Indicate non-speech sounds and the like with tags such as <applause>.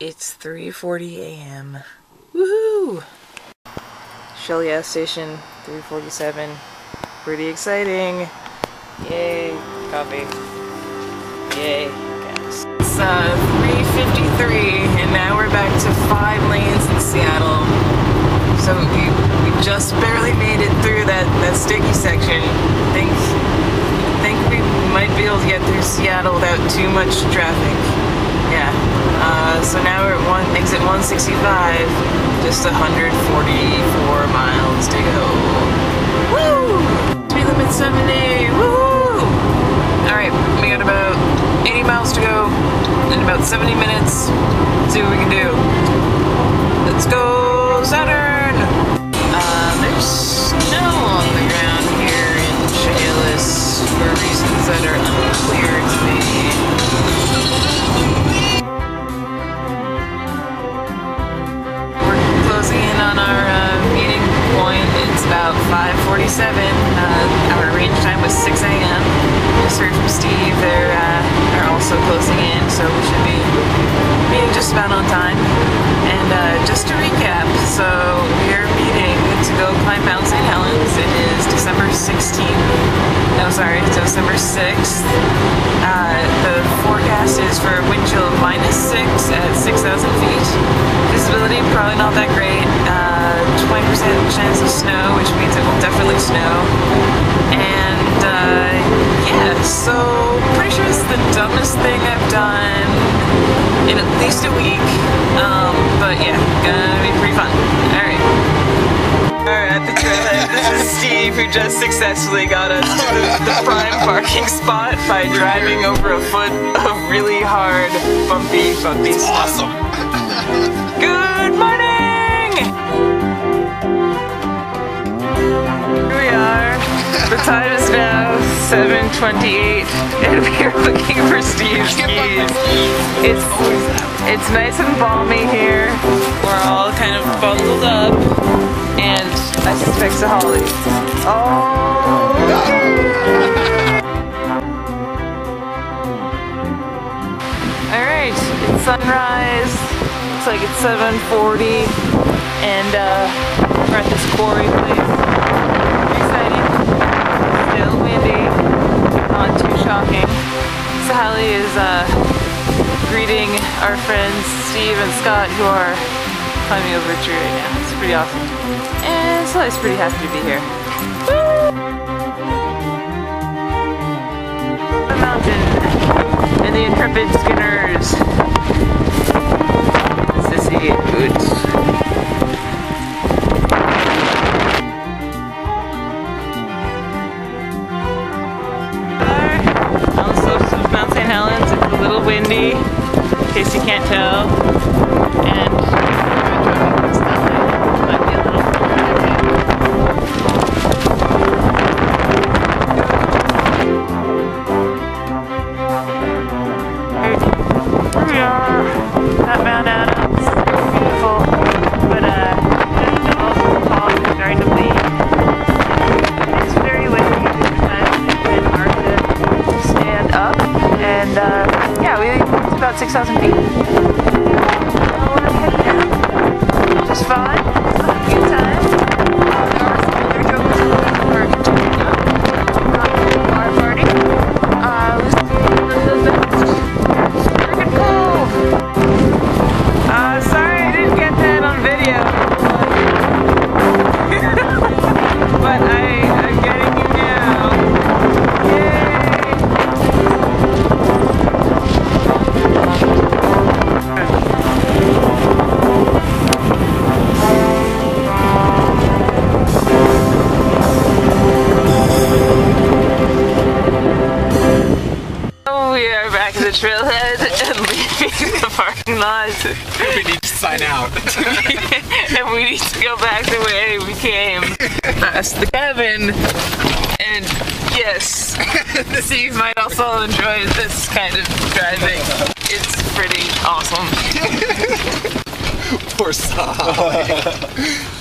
It's 3.40 a.m. Woohoo! Shell gas station, 347. Pretty exciting. Yay, coffee. Yay, gas. It's uh, 3.53 and now we're back to five lanes in Seattle. So we, we just barely made it through that, that sticky section. Think, think we might be able to get through Seattle without too much traffic. Yeah. Uh, so now we're at one, exit 165, just 144 miles to go. Woo! Speed limit 70, woo! Alright, we got about 80 miles to go in about 70 minutes. Let's see what we can do. Let's go, Saturn! Definitely snow. And uh, yeah, so pretty sure it's the dumbest thing I've done in at least a week. Um, but yeah, gonna be pretty fun. Alright. Alright, at the trailhead, this is Steve who just successfully got us to the, the prime parking spot by driving over a foot of really hard, bumpy, bumpy snow. Awesome. Good morning! Here we are. The time is now 7.28 and we are looking for Steve's keys. It's, it's nice and balmy here. We're all kind of bundled up and I suspect it's a Holly. Oh! Alright, it's sunrise. Looks like it's 7.40 and uh, we're at this quarry place. Our friends Steve and Scott who are climbing over a tree right now. It's pretty awesome. And so Sally's pretty happy to be here. Woo! The mountain and the intrepid Skinners. Sissy Boots. On the of Mount St. Helens, it's a little windy, in case you can't tell. 6,000 feet. Back at the trailhead and leaving the parking lot. We need to sign out. <laughs> and we need to go back the way we came past the cabin. And yes, <laughs> the Steve might also enjoy this kind of driving. It's pretty awesome. <laughs> Poor Sally.